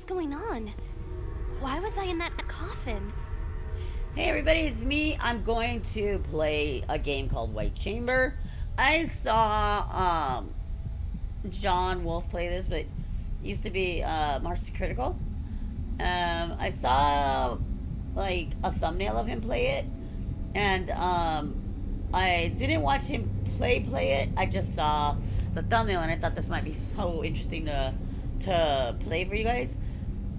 What's going on? Why was I in that coffin? Hey everybody, it's me. I'm going to play a game called White Chamber. I saw um, John Wolf play this, but used to be uh, Harshly Critical. Um, I saw like a thumbnail of him play it, and um, I didn't watch him play play it. I just saw the thumbnail, and I thought this might be so interesting to to play for you guys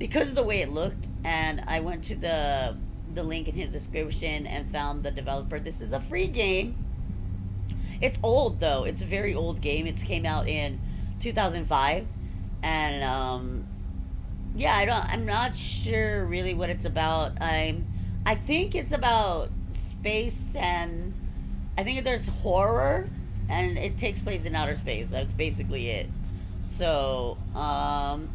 because of the way it looked. And I went to the the link in his description and found the developer. This is a free game. It's old though. It's a very old game. It came out in 2005, and um, yeah, I don't. I'm not sure really what it's about. I'm. I think it's about space and I think there's horror and it takes place in outer space. That's basically it. So, um,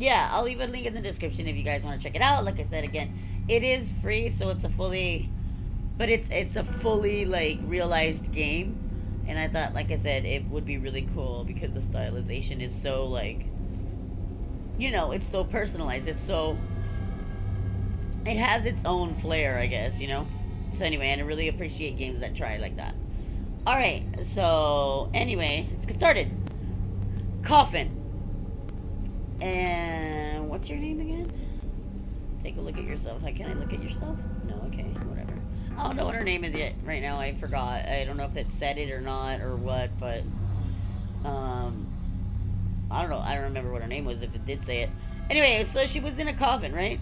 yeah, I'll leave a link in the description if you guys want to check it out. Like I said again, it is free, so it's a fully, but it's it's a fully like realized game. And I thought, like I said, it would be really cool because the stylization is so like, you know, it's so personalized. It's so, it has its own flair, I guess, you know. So anyway, and I really appreciate games that try like that. All right, so anyway, let's get started. Coffin. And what's your name again? Take a look at yourself. Can I look at yourself? No, okay, whatever. I don't know what her name is yet. Right now, I forgot. I don't know if it said it or not or what, but um, I don't know. I don't remember what her name was if it did say it. Anyway, so she was in a coffin, right?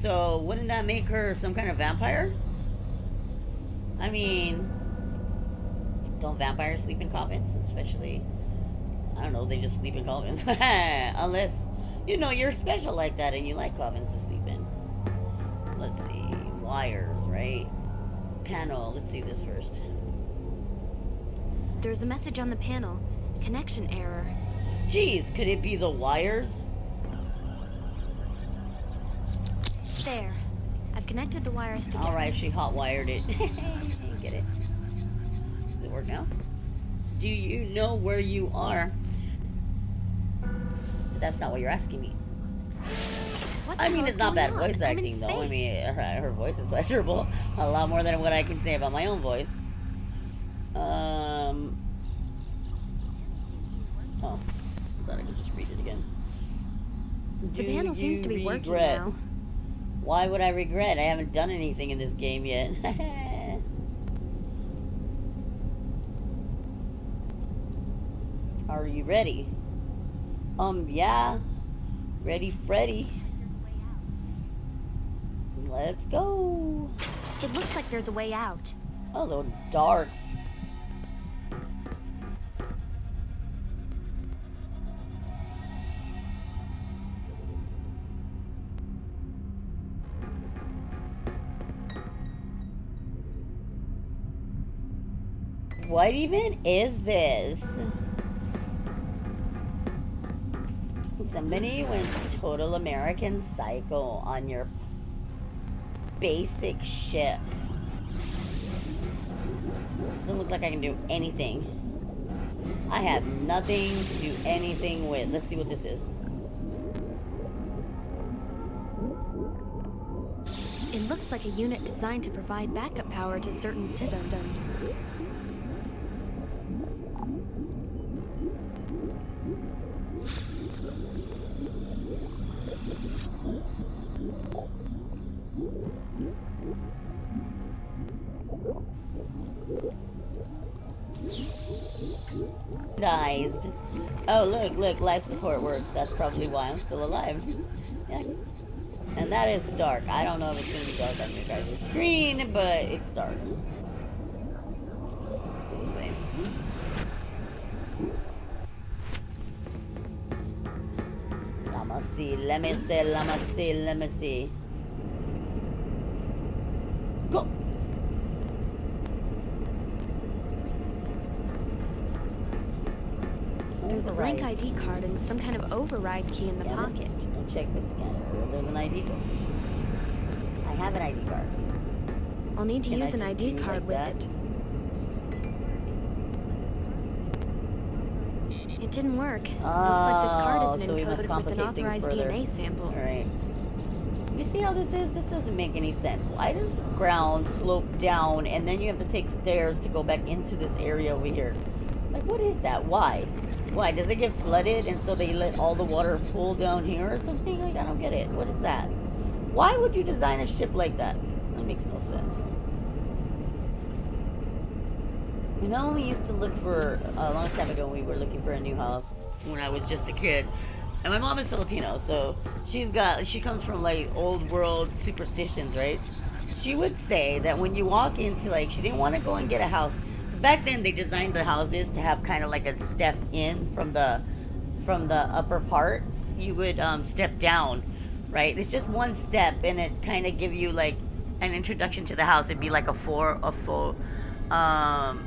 So wouldn't that make her some kind of vampire? I mean, don't vampires sleep in coffins, especially I don't know, they just sleep in coffins. Unless, you know, you're special like that and you like coffins to sleep in. Let's see. Wires, right? Panel. Let's see this first. There's a message on the panel. Connection error. Jeez, could it be the wires? There. I've connected the wires together. Alright, she hot wired it. Get it. Does it work now? Do you know where you are? That's not what you're asking me. I mean, it's not bad on? voice acting, though. I mean, her, her voice is pleasurable. A lot more than what I can say about my own voice. Um. Oh. I thought I could just read it again. Do the panel seems to be regret? working now. Why would I regret? I haven't done anything in this game yet. Are you ready? Um, yeah. Ready, Freddy. Let's go. It looks like there's a way out. Oh, so dark. What even is this? Somebody went total American Psycho on your basic ship. Doesn't look like I can do anything. I have nothing to do anything with. Let's see what this is. It looks like a unit designed to provide backup power to certain systems. Look, look, life support works. That's probably why I'm still alive. Yeah. And that is dark. I don't know if it's going to be dark on your guys' screen, but it's dark. This way. Let me see, let me see, let me see, let me see. Go! There's a blank ID card and some kind of override key in the Yeah, pocket. Check the scanner. There's an ID card. I have an ID card. I'll need to Can I use an ID card like with that? it. It didn't work. Oh, Looks like this card Oh, isn't so encoded with an authorized. DNA sample. Alright. You see how this is? This doesn't make any sense. Why does the ground slope down and then you have to take stairs to go back into this area over here? Like, what is that? Why? Why? Does it get flooded and so they let all the water pool down here or something? Like, I don't get it. What is that? Why would you design a ship like that? That makes no sense. You know, we used to look for a long time ago. We were looking for a new house when I was just a kid, and my mom is Filipino, so she's got she comes from like old world superstitions, right? She would say that when you walk into like she didn't want to go and get a house. Back then they designed the houses to have kind of like a step in from the from the upper part. You would um, step down, right? It's just one step, and it kind of give you like an introduction to the house. It'd be like a four, a four, um,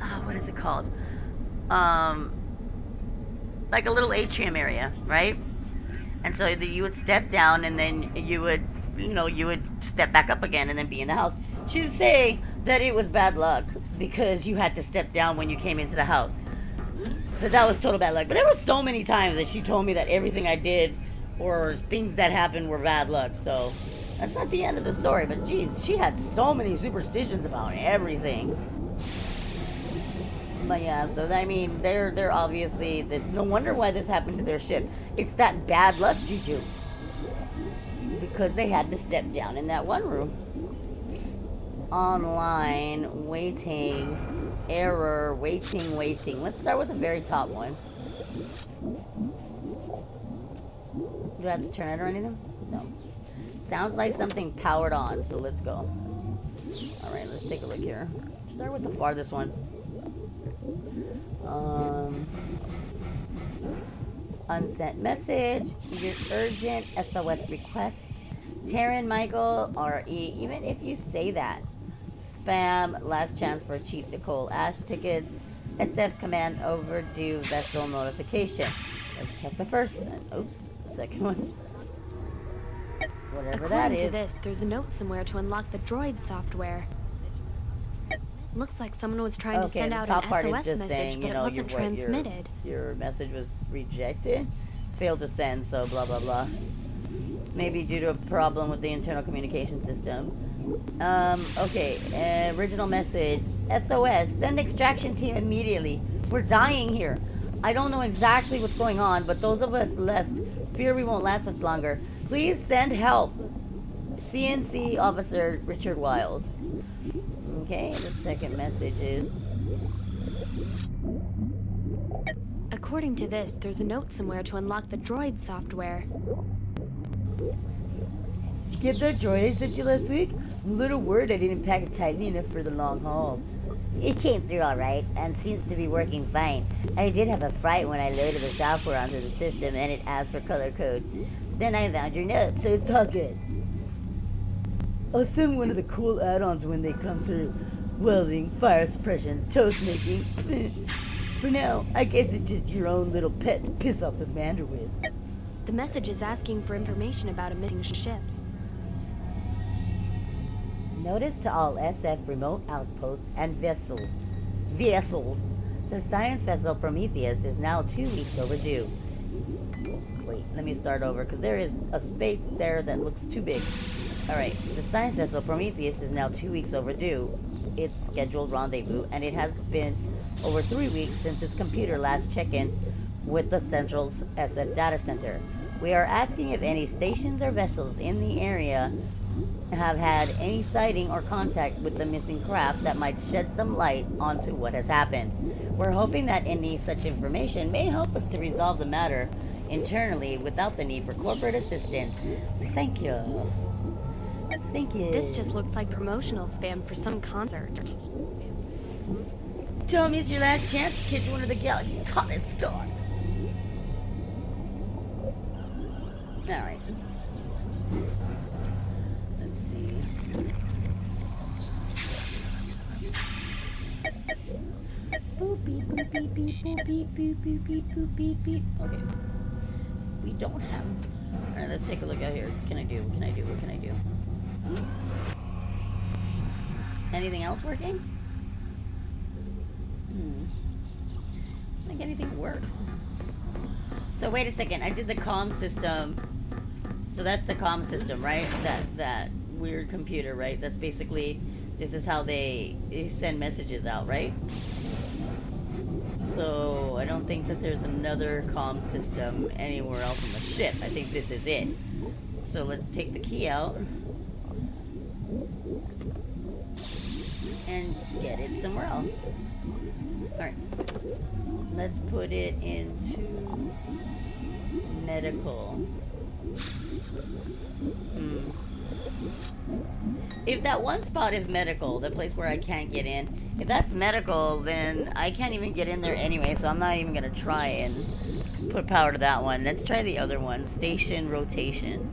ah, what is it called? Um, like a little atrium area, right? And so you would step down, and then you would, you know, you would step back up again, and then be in the house. She'd say that it was bad luck because you had to step down when you came into the house. That that was total bad luck. But there were so many times that she told me that everything I did or things that happened were bad luck. So that's not the end of the story. But geez, she had so many superstitions about everything. But yeah, so I mean, they're they're obviously that. No wonder why this happened to their ship. It's that bad luck juju. Because they had to step down in that one room. Online waiting error waiting waiting. Let's start with the very top one. Do I have to turn it or anything? No. Sounds like something powered on, so let's go. Alright, let's take a look here. Start with the farthest one. Um, unsent message. Your urgent SOS request. Taryn Michael RE. Even if you say that. Spam. Last chance for Chief Nicole Ash tickets. SF command overdue vessel notification. Let's check the first one. Oops. The second one. Whatever that According to this, there's a note somewhere to unlock the droid software. Looks like someone was trying to send out an SOS message, saying, but you it know, wasn't your, what, your- transmitted. Your, message was rejected. It's failed to send, so blah blah blah. Maybe due to a problem with the internal communication system. Um, okay, uh, original message. SOS, send extraction team immediately. We're dying here. I don't know exactly what's going on, but those of us left fear we won't last much longer. Please send help. CNC officer Richard Wiles. Okay, the second message is According to this, there's a note somewhere to unlock the droid software. Did you get that droid I you last week? Little worried I didn't pack it tightly enough for the long haul. It came through all right and seems to be working fine. I did have a fright when I loaded the software onto the system and it asked for color code. Then I found your note, so it's all good. I'll send one of the cool add-ons when they come through. Welding, fire suppression, toast making. For now, I guess it's just your own little pet to piss off the with. The message is asking for information about a missing ship. Notice to all SF remote outposts and vessels. Vessels. The science vessel Prometheus is now two weeks overdue. Wait, let me start over, because there is a space there that looks too big. Alright, the science vessel Prometheus is now two weeks overdue. Its scheduled rendezvous, and it has been over three weeks since its computer last check-in with the Central SF data center. We are asking if any stations or vessels in the area have had any sighting or contact with the missing craft that might shed some light onto what has happened. We're hoping that any such information may help us to resolve the matter internally without the need for corporate assistance. Thank you. Thank you. This just looks like promotional spam for some concert. Tell me it's your last chance to catch one of the galaxy's hottest stars. Alright. Boop beep beep beep boop beep beep beep boop beep. Okay. We don't have. Alright, let's take a look out here. What can I do? What can I do? What can I do? Anything else working? Hmm. I don't think anything works. So wait a second. I did the comm system. So that's the comm system, right? That that weird computer, right? That's basically this is how they, send messages out, right? So I don't think that there's another comm system anywhere else on the ship. I think this is it. So let's take the key out. And get it somewhere else. Alright. Let's put it into medical. Hmm. If that one spot is medical, the place where I can't get in, if that's medical, then I can't even get in there anyway, so I'm not even gonna try and put power to that one. Let's try the other one, station rotation.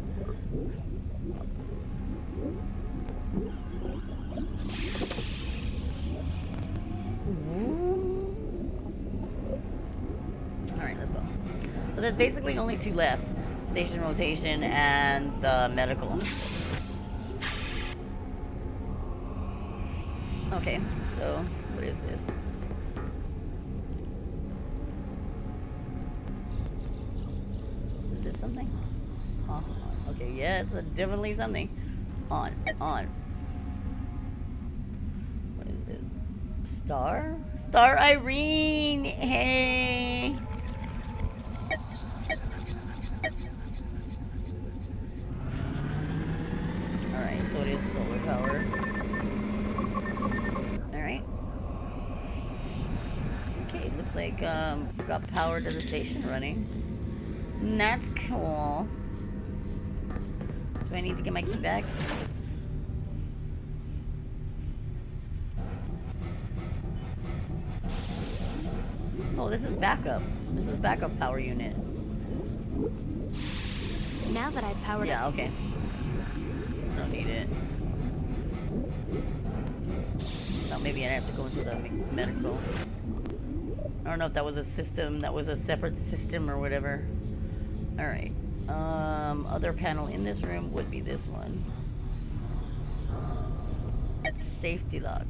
Alright, let's go. So there's basically only two left. Station rotation and the medical. Okay, so what is this? Is this something? Okay, yeah, it's definitely something. On, on. What is this? Star? Star Irene! Hey! Alright, so it is solar power. Alright. Okay, looks like um got power to the station running. That's cool. Do I need to get my key back? Oh, this is backup. This is backup power unit. Now that I've powered Yeah, up Yeah, okay. I don't need it. Well, maybe I have to go into the medical. I don't know if that was a system, that was a separate system or whatever. Alright. Um, other panel in this room would be this one. Safety lock.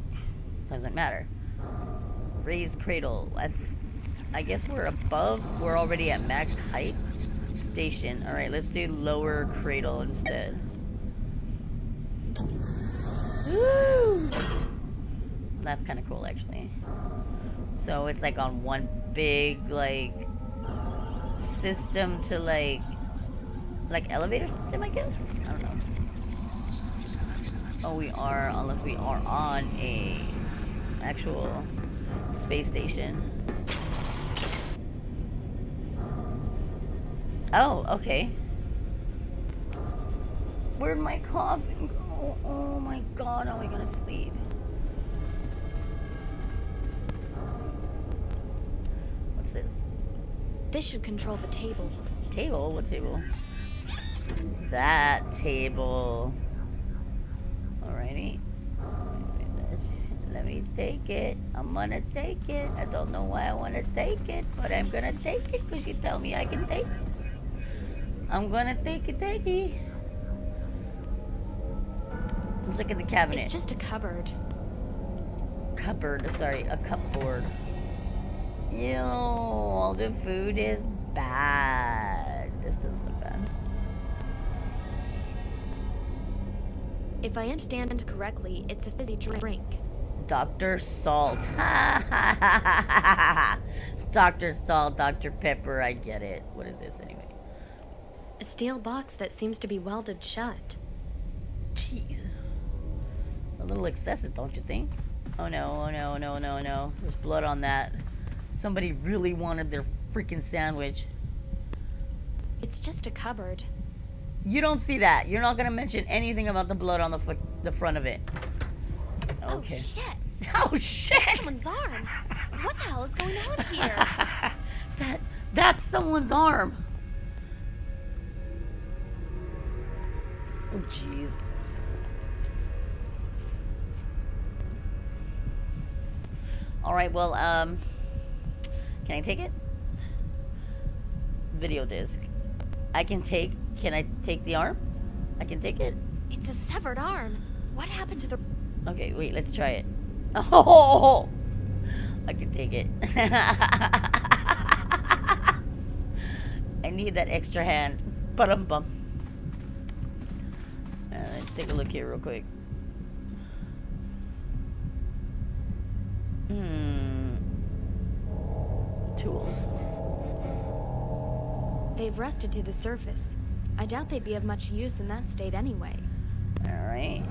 Doesn't matter. Raised cradle. I, I guess we're above, we're already at max height. Station. Alright, let's do lower cradle instead. Woo! That's kind of cool, actually. So it's like on one big, like, system to, like, like elevator system, I guess? I don't know. Oh, we are, unless we are on a actual space station. Oh, okay. Where'd my coffin go? Oh my god, are we gonna sleep? This should control the table. Table? What table? That table. Alrighty. Let me take it. I'm gonna take it. I don't know why I wanna take it, but I'm gonna take it because you tell me I can take it. I'm gonna take it, take it. Let's look at the cabinet. It's just a cupboard. cupboard, sorry, a cupboard. Ew, all the food is bad. This doesn't look bad. If I understand correctly, it's a fizzy drink. Dr. Salt. Dr. Salt, Dr. Pepper, I get it. What is this anyway? A steel box that seems to be welded shut. Jeez. A little excessive, don't you think? Oh no, oh no, oh, no, no, no. There's blood on that. Somebody really wanted their freaking sandwich. It's just a cupboard. You don't see that. You're not gonna mention anything about the blood on the fo- the front of it. Okay. Oh Okay. shit! Oh shit! Someone's arm. What the hell is going on here? that that's someone's arm. Oh jeez. All right. Well, um, can I take it? Video disc. I can take. Can I take the arm? I can take it. It's a severed arm. What happened to the? Okay, wait, let's try it. Oh, I can take it. I need that extra hand. Bum bum. Uh, let's take a look here real quick. Hmm. Tools. They've rusted to the surface. I doubt they'd be of much use in that state anyway. All right.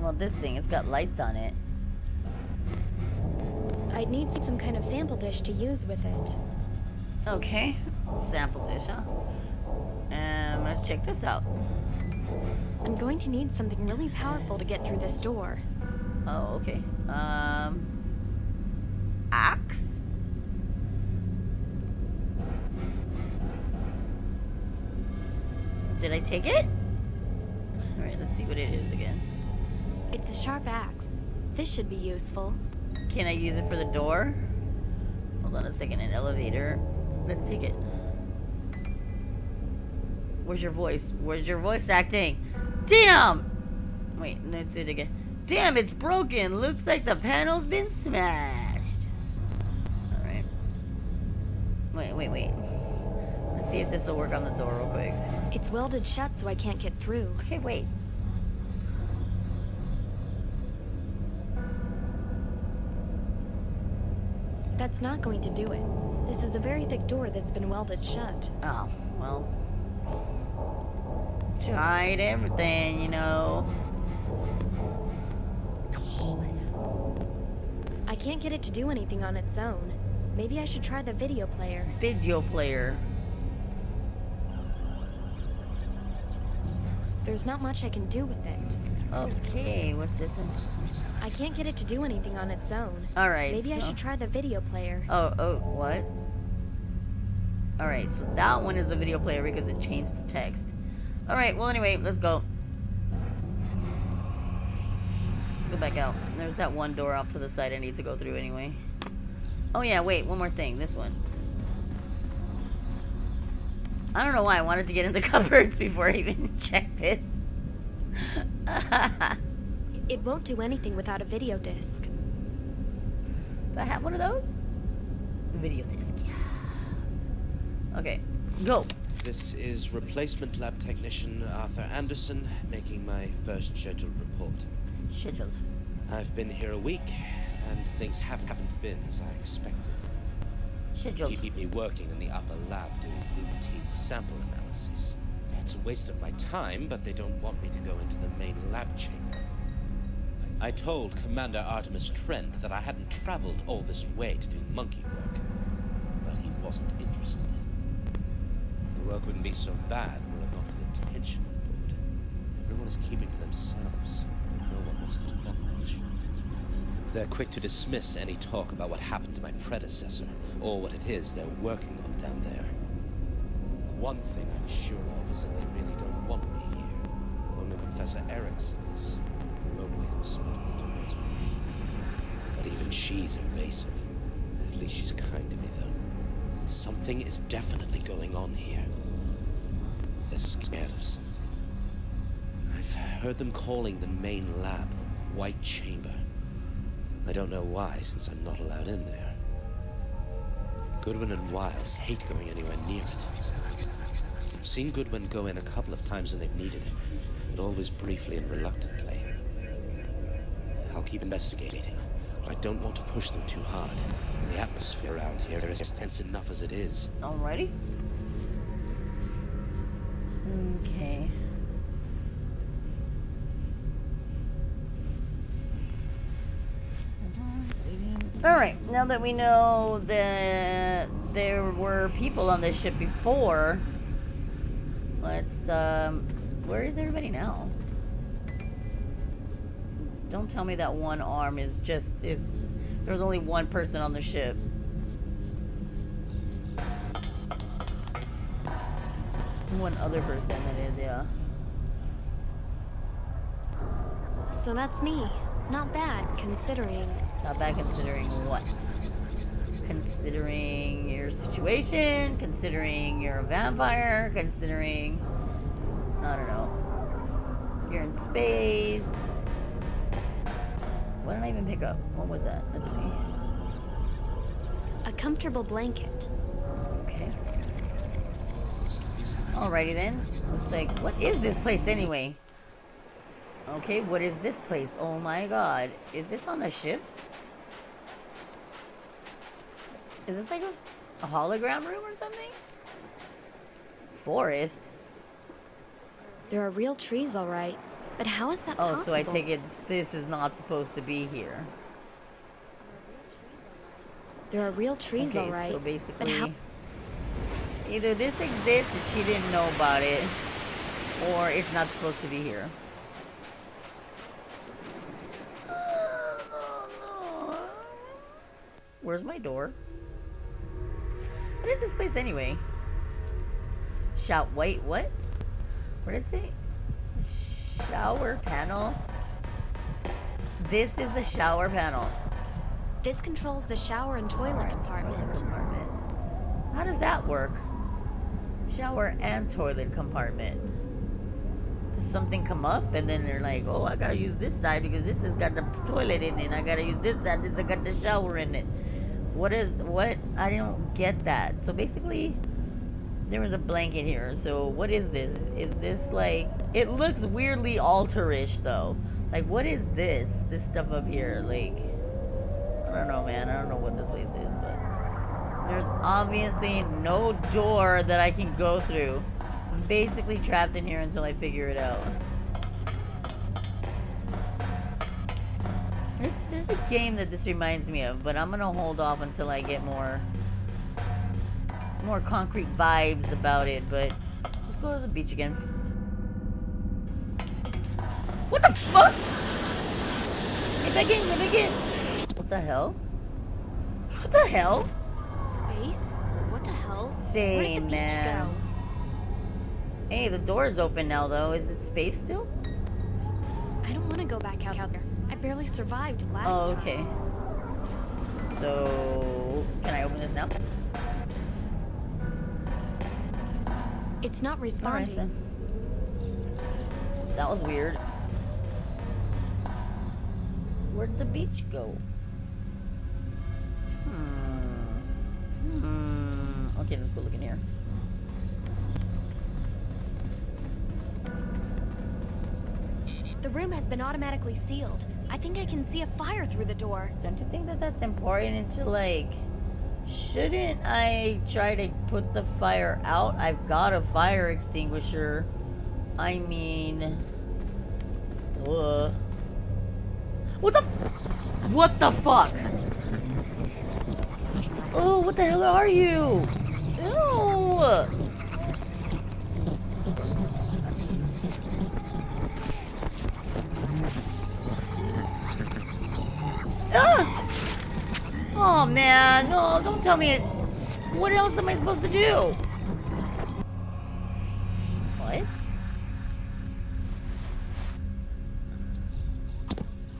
Well, this thing, it's got lights on it. I'd need some kind of sample dish to use with it. Okay. Sample dish, huh? Um, let's check this out. I'm going to need something really powerful to get through this door. Oh, okay. Um, axe. Take it? All right, let's see what it is again. It's a sharp axe. This should be useful. Can I use it for the door? Hold on a second. An elevator. Let's take it. Where's your voice? Where's your voice acting? Damn! Wait, let's do it again. Damn, it's broken. Looks like the panel's been smashed. Alright. Wait, wait, wait. Let's see if this will work on the door real quick. It's welded shut so I can't get through. Okay, wait. That's not going to do it. This is a very thick door that's been welded shut. Oh, well. Tried everything, you know. I can't get it to do anything on its own. Maybe I should try the video player. Video player. There's not much I can do with it. Okay, what's this one? I can't get it to do anything on its own. Alright, Maybe I should try the video player. Oh, oh, what? Alright, so that one is the video player because it changed the text. Alright, well anyway, let's go. Go back out. There's that one door off to the side I need to go through anyway. Oh yeah, wait, one more thing. This one. I don't know why I wanted to get in the cupboards before I even checked this. It won't do anything without a video disc. Do I have one of those? Video disc, yes. Okay, go. This is replacement lab technician Arthur Anderson making my first scheduled report. Schedule. I've been here a week, and things have, haven't been as I expected. You keep me working in the upper lab doing routine sample analysis. It's a waste of my time, but they don't want me to go into the main lab chamber. I told Commander Artemis Trent that I hadn't traveled all this way to do monkey work, but he wasn't interested. The work wouldn't be so bad were it not for the tension on board. Everyone is keeping to themselves. No one wants to talk much. They're quick to dismiss any talk about what happened to my predecessor, or what it is they're working on down there. One thing I'm sure of is that they really don't want me here. Only Professor Erickson is remotely hospitable towards me. But even she's evasive. At least she's kind to me, though. Something is definitely going on here. They're scared of something. I've heard them calling the main lab the White Chamber. I don't know why, since I'm not allowed in there. Goodwin and Wiles hate going anywhere near it. I've seen Goodwin go in a couple of times when they've needed him, but always briefly and reluctantly. I'll keep investigating, but I don't want to push them too hard. The atmosphere around here is tense enough as it is. Alrighty. Okay. All right now that we know that there were people on this ship before, let's, um, where is everybody now? Don't tell me that one arm is just, is, there was only one person on the ship. One other person, that is, yeah. So that's me. Not bad, considering. Not bad considering what? Considering your situation, considering you're a vampire, considering. I don't know. You're in space. What did I even pick up? What was that? Let's see. A comfortable blanket. Okay. Alrighty then. Looks like. What is this place anyway? Okay, what is this place? Oh my god. Is this on the ship? Is this like a, hologram room or something? Forest? There are real trees, all right. But how is that Oh, possible? so I take it this is not supposed to be here. There are real trees, okay, all right. so But basically, how? either this exists and she didn't know about it, or it's not supposed to be here. Oh, Where's my door? What is this place anyway? Shout, wait, what? What did it say? Shower panel? This is the shower panel. This controls the shower and toilet compartment. compartment. How does that work? Shower and toilet compartment. Does something come up and then they're like, oh, I gotta use this side because this has got the toilet in it. I gotta use this side. This has got the shower in it. What is what? I don't get that. So basically, there was a blanket here. So what is this? Is this like? It looks weirdly alterish though. Like what is this? This stuff up here, like. I don't know, man. I don't know what this place is, but there's obviously no door that I can go through. I'm basically trapped in here until I figure it out. Game that this reminds me of, but I'm gonna hold off until I get more more concrete vibes about it. But let's go to the beach again. What the fuck? Get back in, get back in. What the hell? What the hell? Space? What the hell? Where the beach man. go? Hey, the door is open now, though. Is it space still? I don't want to go back out there. Barely survived last Oh, time. okay. So, can I open this now? It's not responding. then. That was weird. Where'd the beach go? Hmm. Hmm. Okay, let's go look in here. The room has been automatically sealed. I think I can see a fire through the door. Don't you think that that's important to like? Shouldn't I try to put the fire out? I've got a fire extinguisher. I mean, uh, what the? What the fuck? Oh, what the hell are you? Ew! Ah! Oh man, no, don't tell me it's... What else am I supposed to do? What?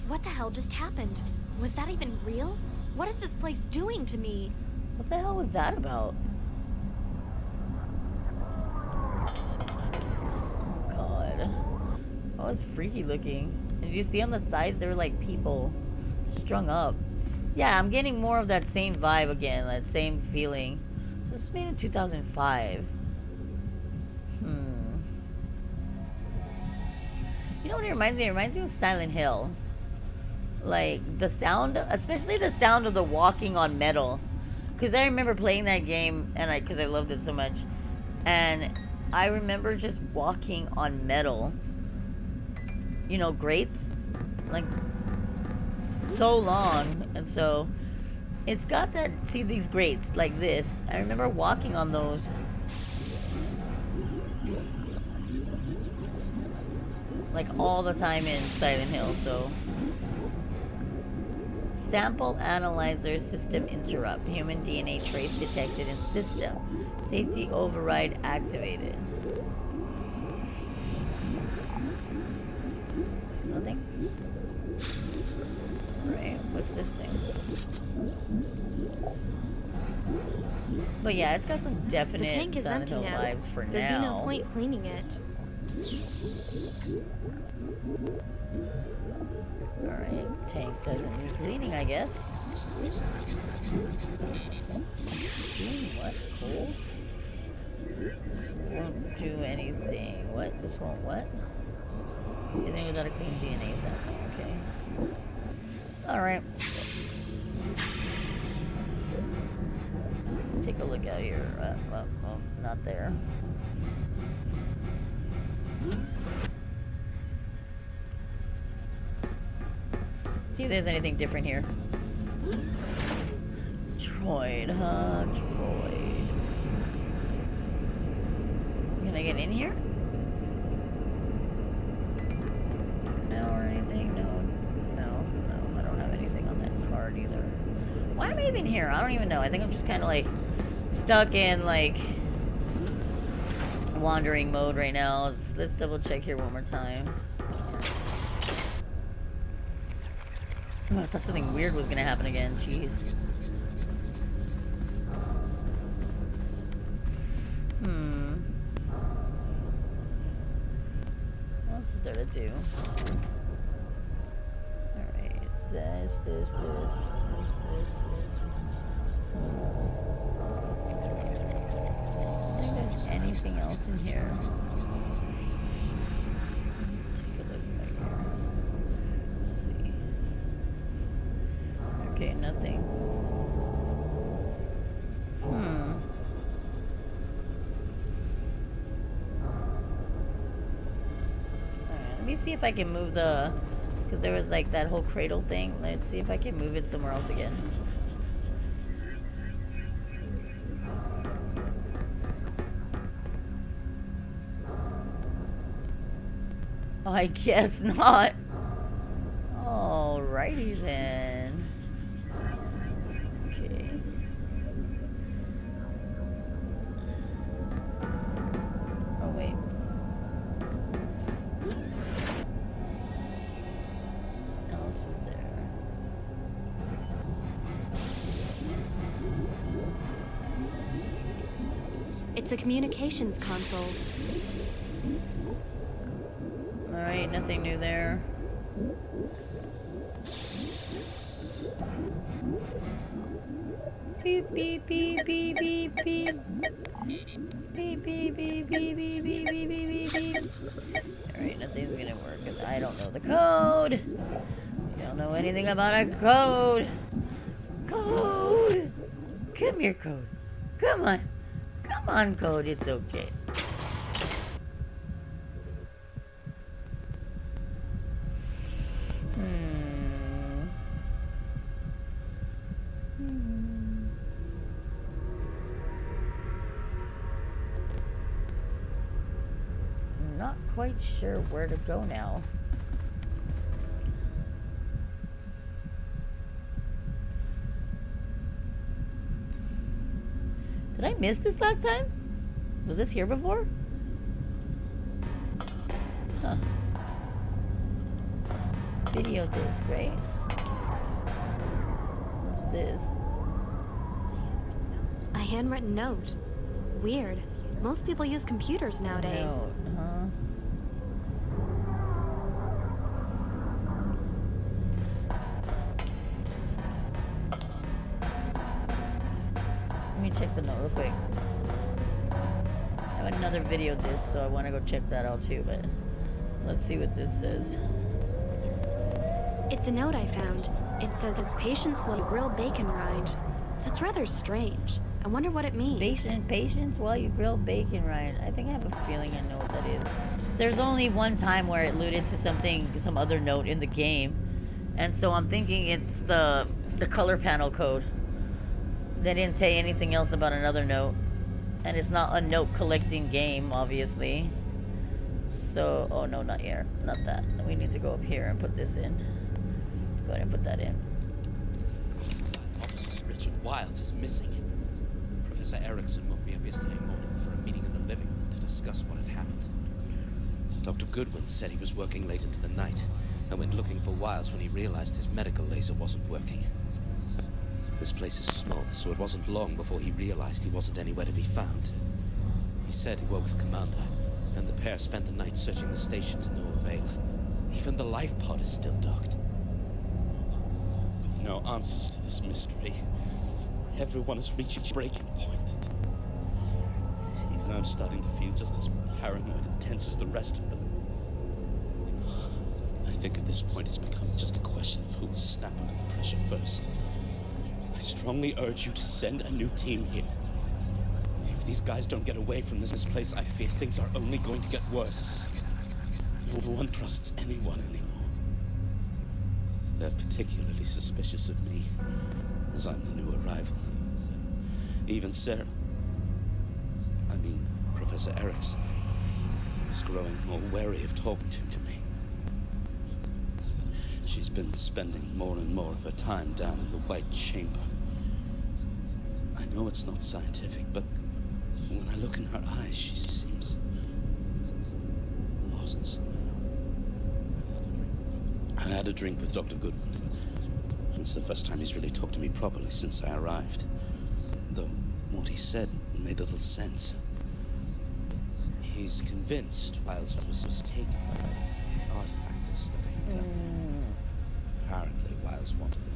What the hell just happened? Was that even real? What is this place doing to me? What the hell was that about? Oh god. That was freaky looking. Did you see on the sides there were like people strung up? Yeah, I'm getting more of that same vibe again, that same feeling. So this was made in 2005. Hmm. You know what it reminds me? It reminds me of Silent Hill. Like the sound, especially the sound of the walking on metal. Because I remember playing that game, and I because I loved it so much, and I remember just walking on metal. You know, grates, like so long, and so It's got that, see these grates like this. I remember walking on those. Like all the time in Silent Hill, so. Sample analyzer system interrupt. Human DNA trace detected in system. Safety override activated. Nothing? What's this thing? But yeah, it's got some The definite tank is empty now. vibes for There'd now. be no point cleaning it. Alright, tank doesn't need cleaning, I guess. What? Cool? This won't do anything. What? This won't what? Anything without a clean DNA sample, okay. Alright. Let's take a look out here. Uh, well, well, not there. See if there's anything different here. Droid, huh? Droid. Can I get in here? Even here? I don't even know. I think I'm just kind of like stuck in like wandering mode right now. Let's, let's double check here one more time. Oh, I thought something weird was gonna happen again. Jeez. Hmm. What else is there to do? Alright. This, this, this, anything else in here. Let's take a look right here. See. Okay, nothing. Hmm. Alright, let me see if I can move the... Because there was like that whole cradle thing. Let's see if I can move it somewhere else again. I guess not. Alrighty then. Communications console. Alright, nothing new there. Beep beep beep beep beep beep. Beep beep beep beep beep beep beep beep beep. Alright, nothing's gonna work 'cause I don't know the code. I don't know anything about a code. Code! Come here, code. Come on. Come on, code. It's okay. Hmm. Hmm. Not quite sure where to go now. Did I miss this last time? Was this here before? Huh. Video disc, right? What's this? A handwritten note. Weird. Most people use computers nowadays. So I want to go check that out too, but let's see what this says. It's a note I found. It says, "As patience while you grill bacon rind." That's rather strange. I wonder what it means. Patient, patience while you grill bacon, Ryan. I think I have a feeling I know what that is. There's only one time where it alluded to something, some other note in the game, and so I'm thinking it's the the color panel code. They didn't say anything else about another note. And it's not a note collecting game, obviously. So, oh no, not here. Not that. We need to go up here and put this in. Go ahead and put that in. Officer Richard Wiles is missing. Professor Erickson woke me up yesterday morning for a meeting in the living room to discuss what had happened. Dr. Goodwin said he was working late into the night and went looking for Wiles when he realized his medical laser wasn't working. This place is small, so it wasn't long before he realized he wasn't anywhere to be found. He said he woke the commander, and the pair spent the night searching the station to no avail. Even the life pod is still docked. With no answers to this mystery, everyone is reaching breaking point. Even I'm starting to feel just as paranoid and tense as the rest of them. I think at this point it's become just a question of who will snap under the pressure first. I strongly urge you to send a new team here. If these guys don't get away from this place, I fear things are only going to get worse. No one trusts anyone anymore. They're particularly suspicious of me, as I'm the new arrival. Even Sarah, I mean, Professor Erickson, is growing more wary of talking to, to me. She's been spending more and more of her time down in the White Chamber. I know it's not scientific, but when I look in her eyes, she seems lost somehow. I had a drink with Dr. Goodwin. It's the first time he's really talked to me properly since I arrived. Though what he said made little sense. He's convinced Wiles was, taken by the artifact they're studying down there. Hmm. Apparently, Wiles wanted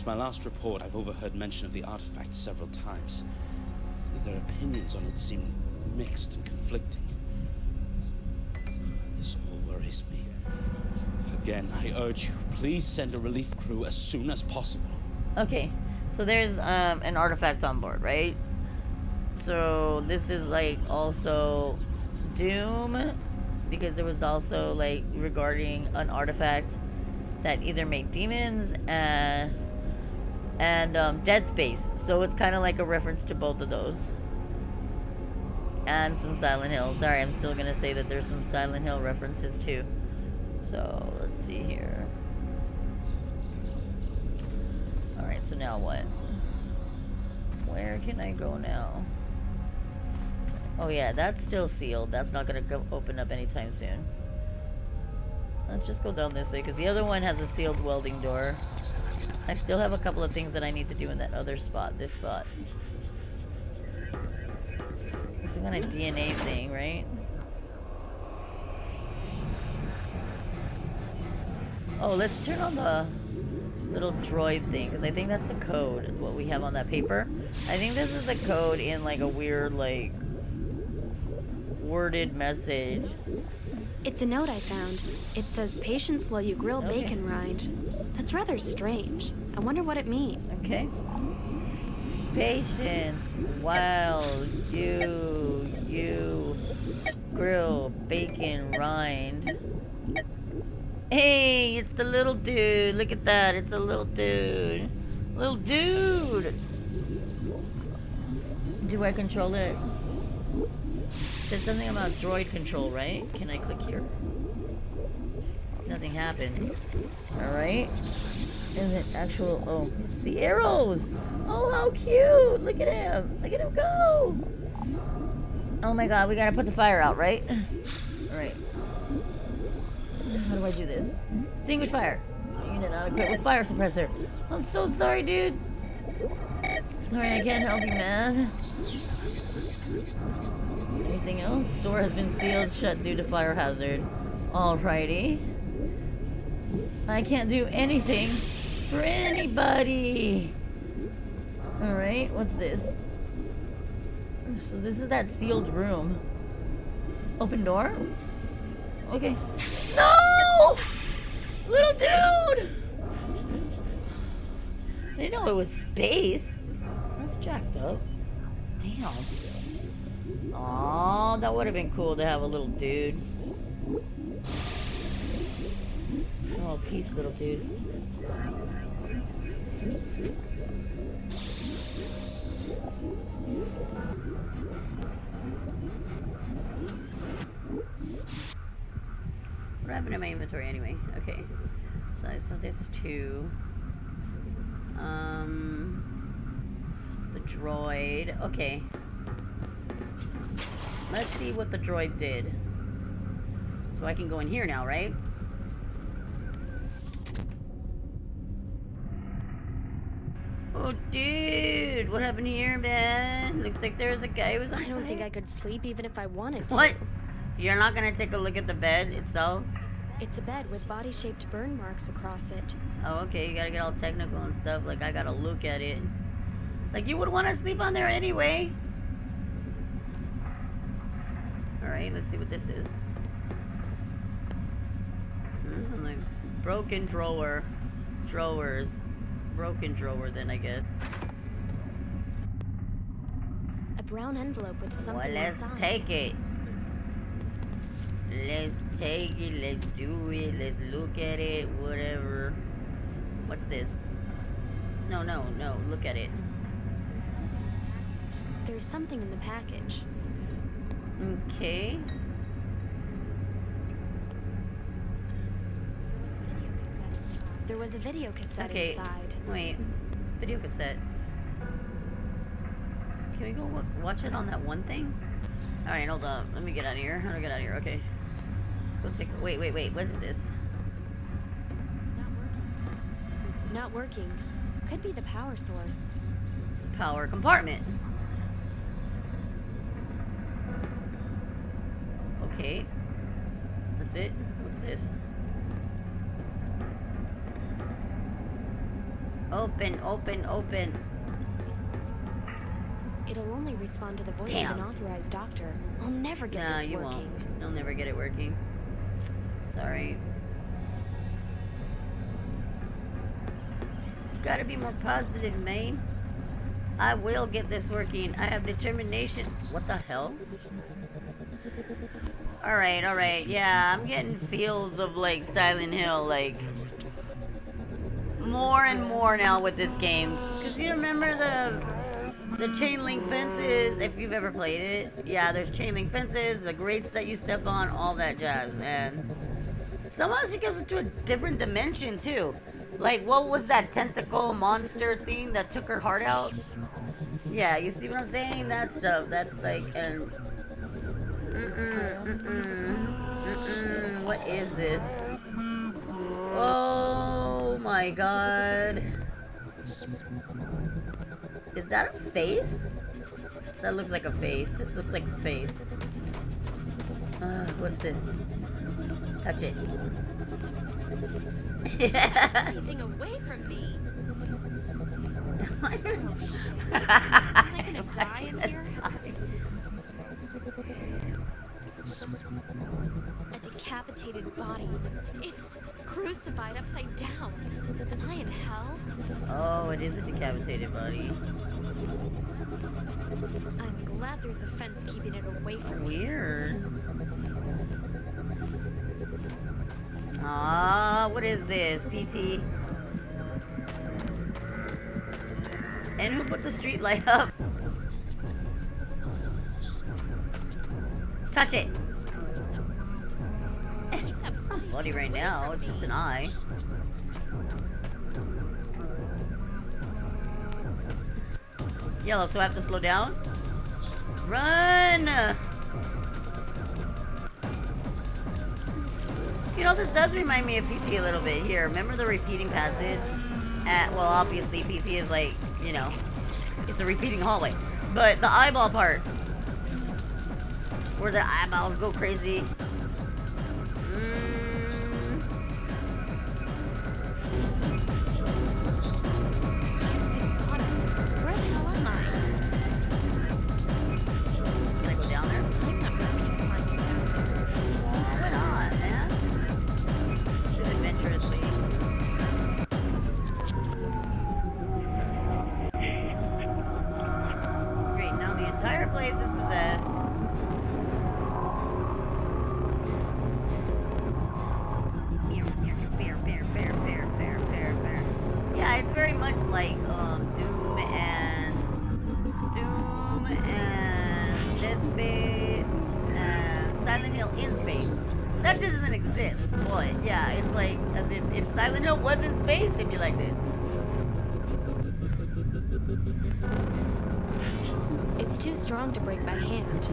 Since my last report, I've overheard mention of the artifact several times. Their opinions on it seem mixed and conflicting. This all worries me. Again, I urge you, please send a relief crew as soon as possible. Okay, so there's um, an artifact on board, right? So this is like also Doom, because there was also like regarding an artifact that either made demons and and um, Dead Space. So it's kind of like a reference to both of those. And some Silent Hill. Sorry, I'm still gonna say that there's some Silent Hill references too. So let's see here. Alright, so now what? Where can I go now? Oh yeah, that's still sealed. That's not gonna go open up anytime soon. Let's just go down this way, because the other one has a sealed welding door. I still have a couple of things that I need to do in that other spot, this spot. It's some kind of DNA thing, right? Oh, let's turn on the little droid thing, because I think that's the code, what we have on that paper. I think this is the code in like a weird, like, worded message. It's a note I found. It says patience while you grill Okay. bacon rind. That's rather strange. I wonder what it means. Okay. Patience while you you grill bacon rind. Hey, it's the little dude. Look at that. It's a little dude. Little dude. Do I control it? Said something about droid control, right? Can I click here? Nothing happened. Alright. Is it actual? Oh, the arrows. Oh, how cute! Look at him. Look at him go. Oh my God, we gotta put the fire out, right? All right. How do I do this? Extinguish fire. Unit not equipped with fire suppressor. I'm so sorry, dude. Sorry, I can't help you, man. Anything else? Door has been sealed shut due to fire hazard. Alrighty. I can't do anything for anybody. Alright, what's this? So this is that sealed room. Open door? Okay. No! Little dude! Didn't know it was space. That's jacked up. Damn. Aw, that would have been cool to have a little dude. Oh, peace, little dude. What happened in my inventory anyway? Okay. So, so there's two. Um, the droid. Okay. Let's see what the droid did. So I can go in here now, right? Oh, dude, what happened here, man? Looks like there's a guy who was on I don't think. I could sleep even if I wanted to. What? You're not gonna take a look at the bed itself? It's a bed with body-shaped burn marks across it. Oh, okay, you gotta get all technical and stuff. Like, I gotta look at it. Like, you would want to sleep on there anyway. Alright, let's see what this is. Broken drawer. Drawers. Broken drawer, then, I guess. A brown envelope with something Well, let's inside. take it. Let's take it, let's do it, let's look at it, whatever. What's this? No, no, no, look at it. There's something. There's something in the package. Okay. There was a video cassette Okay. inside. Wait, video cassette. Can we go wa- watch it on that one thing? Alright, hold on. Let me get out of here. How do I get out of here? Okay. Let's go take. Wait, wait, wait. What is this? Not working. Not working. Could be the power source. Power compartment. Okay. That's it. What's this? Open, open, open. It'll only respond to the voice Damn. of an authorized doctor. I'll never get Nah, this you working. won't. You'll never get it working. Sorry. Gotta be more positive, man. I will get this working. I have determination. What the hell? Alright, alright. Yeah, I'm getting feels of like Silent Hill, like more and more now with this game. Cause you remember the the chain link fences, if you've ever played it, yeah, there's chain link fences, the grates that you step on, all that jazz, man. sometimes it goes into a different dimension too. Like, what was that tentacle monster thing that took her heart out? Yeah, you see what I'm saying? That stuff, that's like, and. Mm-mm, mm-mm, mm-mm, what is this? Oh my god. Is that a face? That looks like a face. This looks like a face. Uh, what's this? Touch it. Anything away from me. Am I gonna, Am I gonna die in here? A decapitated body. It's crucified upside down. Am I in hell? Oh, it is a decapitated body. I'm glad there's a fence keeping it away from me. Weird. Ah, what is this? PT. And who put the street light up? Touch it. Bloody right now. It's just an eye. Yellow, so I have to slow down? Run! You know, this does remind me of PT a little bit here. Remember the repeating passage? At, well, obviously, PT is like, you know, it's a repeating hallway. But the eyeball part, where the eyeballs go crazy. Mm, It's too strong to break by hand.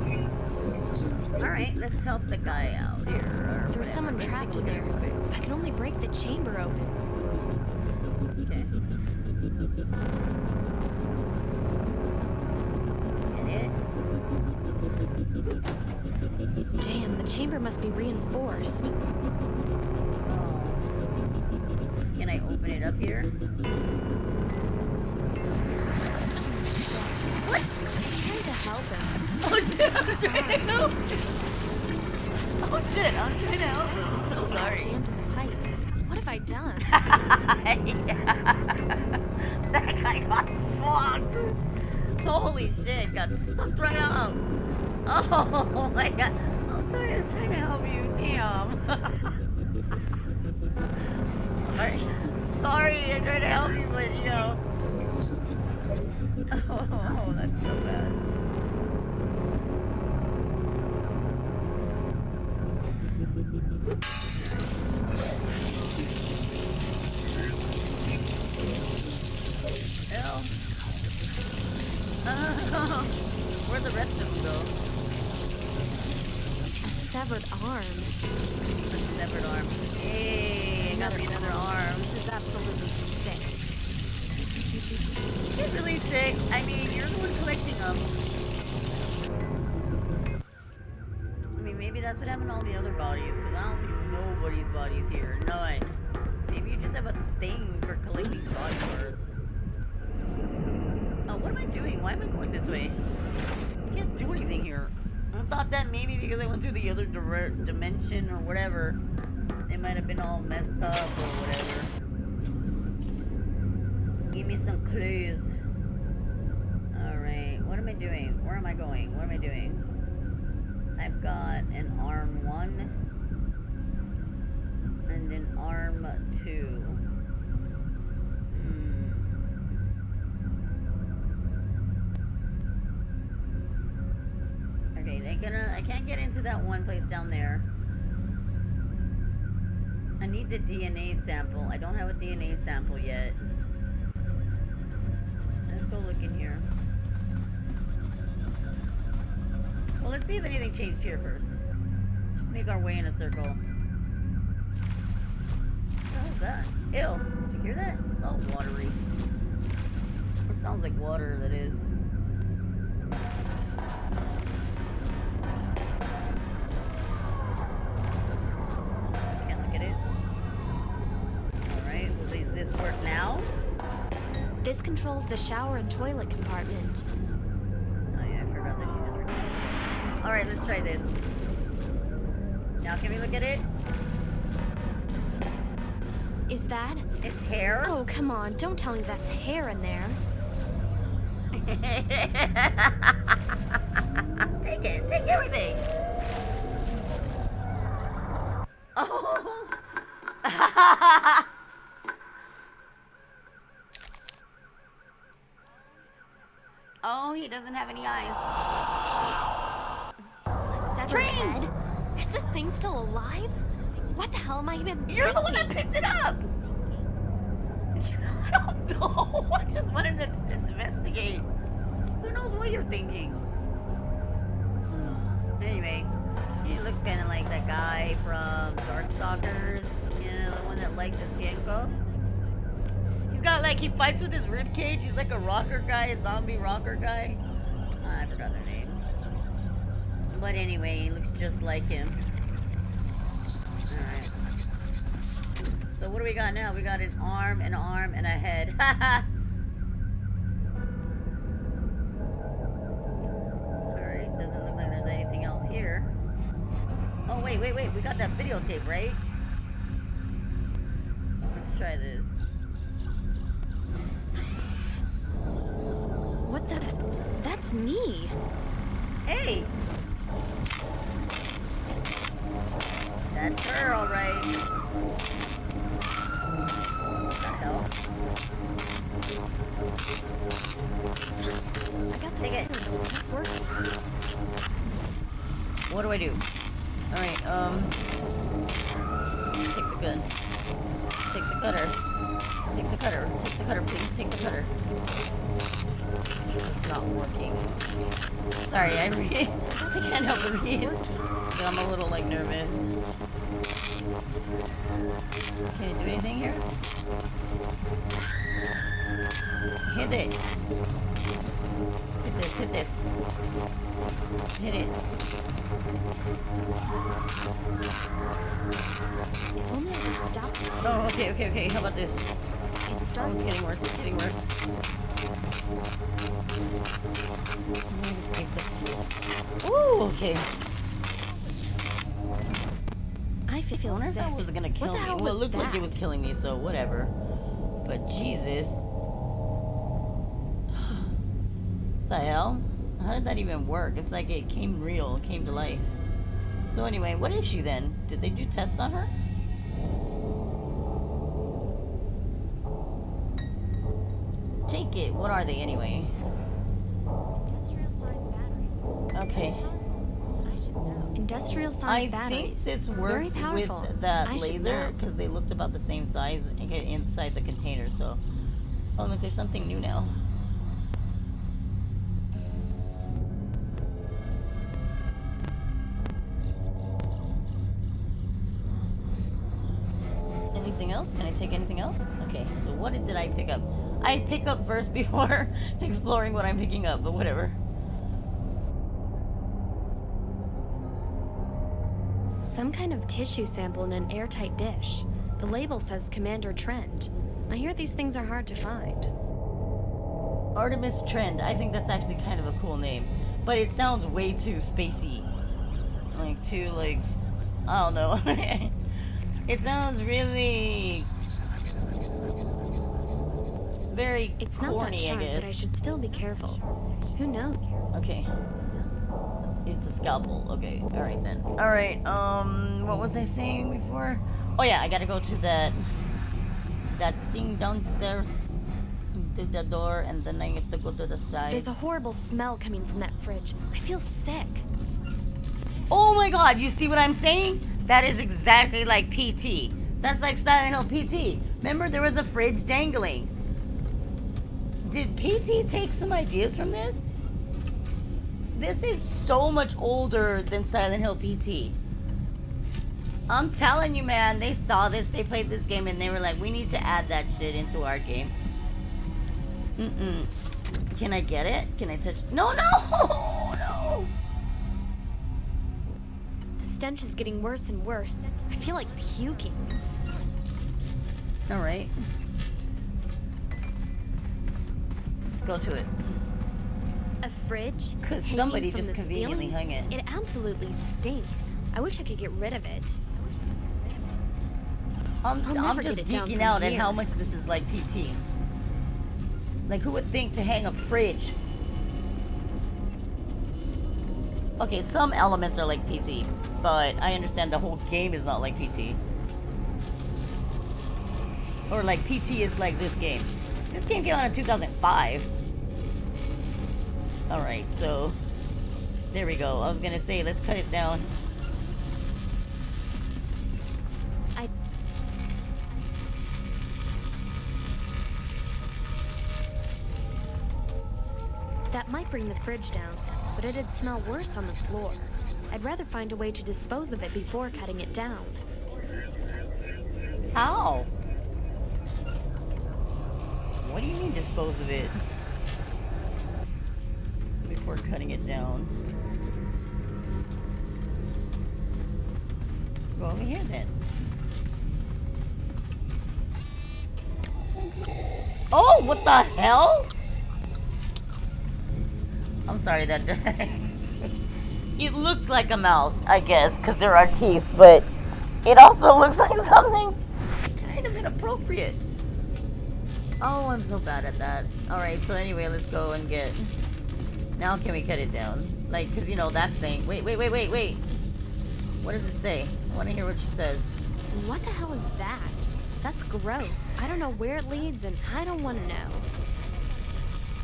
All right, let's help the guy out here. There's someone trapped in there. can I could only break the chamber open. Okay. Damn, the chamber must be reinforced. Oh. Can I open it up here? Oh, help him. Oh shit, I'm trying to help. Oh shit, I'm trying to help him. I'm so sorry. Jammed in the pipes. What have I done? that guy got fucked. Holy shit, got sucked right up. Oh my god. I'm sorry, I was trying to help you. Damn. sorry. Sorry, I tried to help you, but you know. Oh, that's so bad. Arm. The severed arm. Hey, me another arm. This is absolutely sick. It's really sick. I mean, you're the one collecting them. I mean, maybe that's what happened to all the other bodies, because I don't see nobody's bodies here. None. Maybe you just have a thing for collecting body parts. Oh, what am I doing? Why am I going this way? I can't do anything here. I thought that maybe because I went through the other dimension or whatever, it might have been all messed up or whatever. Give me some clues. Alright, what am I doing? Where am I going? What am I doing? I've got an arm one and an arm two. Hmm. I can't get into that one place down there. I need the DNA sample. I don't have a DNA sample yet. Let's go look in here. Well, let's see if anything changed here first. Just make our way in a circle. What was that? Ew. You hear that? It's all watery. It sounds like water, that is. The shower and toilet compartment. Oh yeah, I forgot that she just recorded it. Alright, let's try this. Now can we look at it? Is that? It's hair? Oh, come on. Don't tell me that's hair in there. take it, take everything. Oh. oh, he doesn't have any eyes. A Train! head? Is this thing still alive? What the hell am I even You're the one that picked it up. I don't know. I just wanted to investigate. Who knows what you're thinking? Anyway, he looks kind of like that guy from Darkstalkers. You know, the one that likes Asienko. He's got like he fights with his rib cage. He's like a rocker guy, a zombie rocker guy. I forgot their name. But anyway, he looks just like him. Alright. So what do we got now? We got an arm, an arm, and a head. Alright, doesn't look like there's anything else here. Oh wait, wait, wait, we got that videotape, right? Let's try this. What the? That's me. Hey! That's her, alright. What the hell? I got the it. it's. What do I do? Alright, um... Take the gun. Take the cutter. Take the cutter. Take the cutter, please. Sorry, I read. I can't help but read. But I'm a little, like, nervous. Can I do anything here? Hit it. Hit this, hit this. Hit it. If only I could stop. Oh, okay, okay, okay. How about this? It's Oh, it's getting worse. It's getting worse. Ooh, okay. I I feel if that was gonna kill me. Well, it looked like it was killing me, so whatever. But Jesus. the hell? How did that even work? It's like it came real, it came to life. So anyway, what is she then? Did they do tests on her? What are they anyway? Industrial size batteries. Okay. I should know. Industrial size I batteries. think this works with that I laser because they looked about the same size inside the container. So, oh look, there's something new now. I pick up first before exploring what I'm picking up, but whatever. Some kind of tissue sample in an airtight dish. The label says Commander Trent. I hear these things are hard to find. Artemis Trent. I think that's actually kind of a cool name. But it sounds way too spacey. Like, too, like, I don't know. it sounds really. Very It's not that sharp, I guess. but I should still be careful. Who knows? Okay. It's a scalpel. Okay. Alright then. Alright, um, what was I saying before? Oh yeah, I gotta go to that, that thing downstairs, to the door, and then I get to go to the side. There's a horrible smell coming from that fridge. I feel sick. Oh my god, you see what I'm saying? That is exactly like PT. That's like Silent Hill PT. Remember there was a fridge dangling. Did PT take some ideas from this? This is so much older than Silent Hill PT. I'm telling you, man, they saw this, they played this game, and they were like, we need to add that shit into our game. Mm-mm. Can I get it? Can I touch? No, no! No! The stench is getting worse and worse. I feel like puking. Alright. Go to it. A fridge? Because somebody just conveniently ceiling? hung it. It absolutely stinks. I wish I could get rid of it. I'm, I'm just geeking out at how much this is like PT. Like, who would think to hang a fridge? Okay, some elements are like PT, but I understand the whole game is not like PT. Or like PT is like this game. This game came out in 2005. Alright, so there we go. I was gonna say, let's cut it down. I That might bring the fridge down, but it'd smell worse on the floor. I'd rather find a way to dispose of it before cutting it down. How? What do you mean dispose of it? Before cutting it down. Go over here then. Oh, what the hell? I'm sorry that it looks like a mouth, I guess, because there are teeth, but it also looks like something kind of inappropriate. Oh, I'm so bad at that. Alright, so anyway, let's go and get... Now can we cut it down? Like, because, you know, that thing... Wait, wait, wait, wait, wait! What does it say? I want to hear what she says. What the hell is that? That's gross. I don't know where it leads and I don't want to know.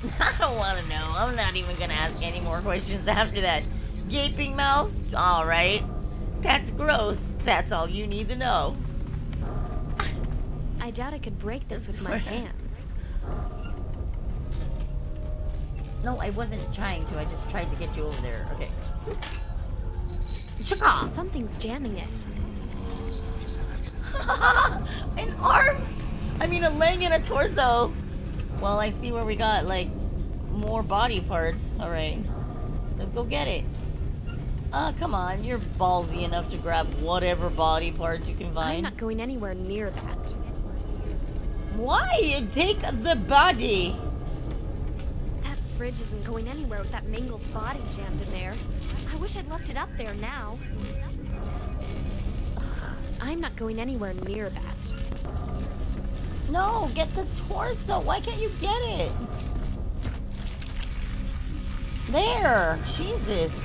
I don't want to know. I'm not even gonna ask any more questions after that. Gaping mouth? Alright. That's gross. That's all you need to know. I doubt I could break this with my hands. No, I wasn't trying to. I just tried to get you over there. Okay. Chaka! Something's jamming it. An arm! I mean, a leg and a torso. Well, I see where we got, like, more body parts. Alright. Let's go get it. Ah, uh, come on. You're ballsy enough to grab whatever body parts you can find. I'm not going anywhere near that. Why? Take the body. Fridge isn't going anywhere with that mangled body jammed in there. I wish I'd left it up there now. I'm not going anywhere near that. No, get the torso. Why can't you get it? There. Jesus.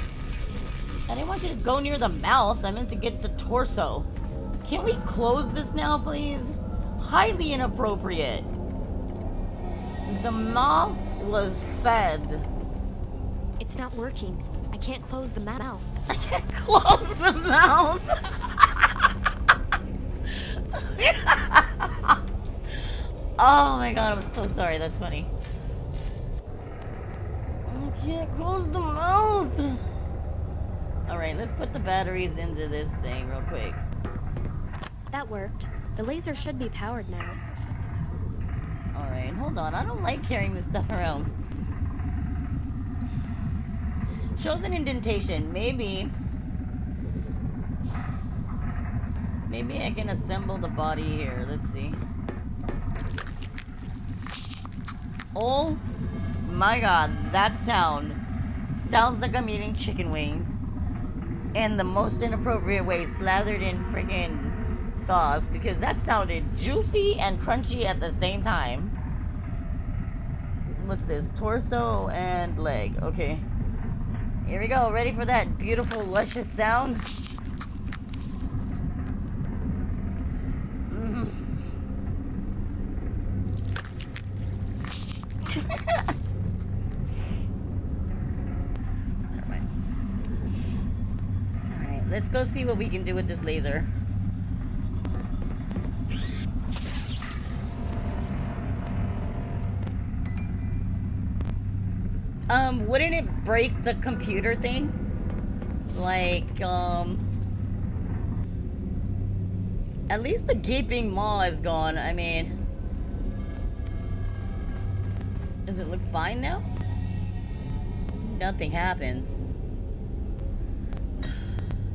I didn't want you to go near the mouth. I meant to get the torso. Can we close this now, please? Highly inappropriate. The mouth was fed. It's not working. I can't close the mouth. I can't close the mouth. oh my god, I'm so sorry. That's funny. I can't close the mouth. Alright, let's put the batteries into this thing real quick. That worked. The laser should be powered now. Alright, hold on. I don't like carrying this stuff around. Shows an indentation. Maybe... Maybe I can assemble the body here. Let's see. Oh my god, that sound sounds like I'm eating chicken wings in the most inappropriate way, slathered in freaking sauce because that sounded juicy and crunchy at the same time. What's this? Torso and leg. Okay. Here we go. Ready for that beautiful, luscious sound? Mm-hmm. let's go see what we can do with this laser. Um, wouldn't it break the computer thing? Like, um... At least the gaping maw is gone, I mean... Does it look fine now? Nothing happens.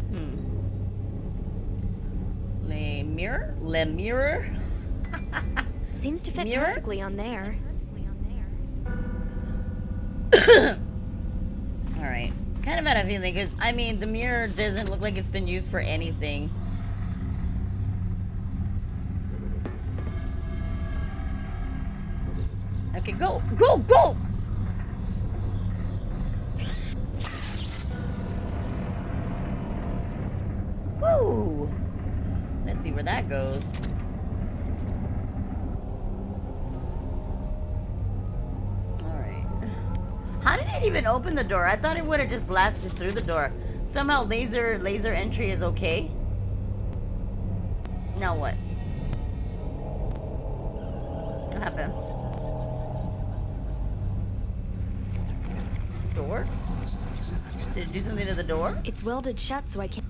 Hmm. Le mirror? Le mirror? Seems to fit mirror? perfectly on there. Alright. Kind of had a feeling, because, I mean, the mirror doesn't look like it's been used for anything. Okay, go! Go! Go! Woo! Let's see where that goes. How open the door? I thought it would have just blasted through the door. Somehow laser laser entry is okay. Now what? What happened? Door? Did it do something to the door? It's welded shut so I can't...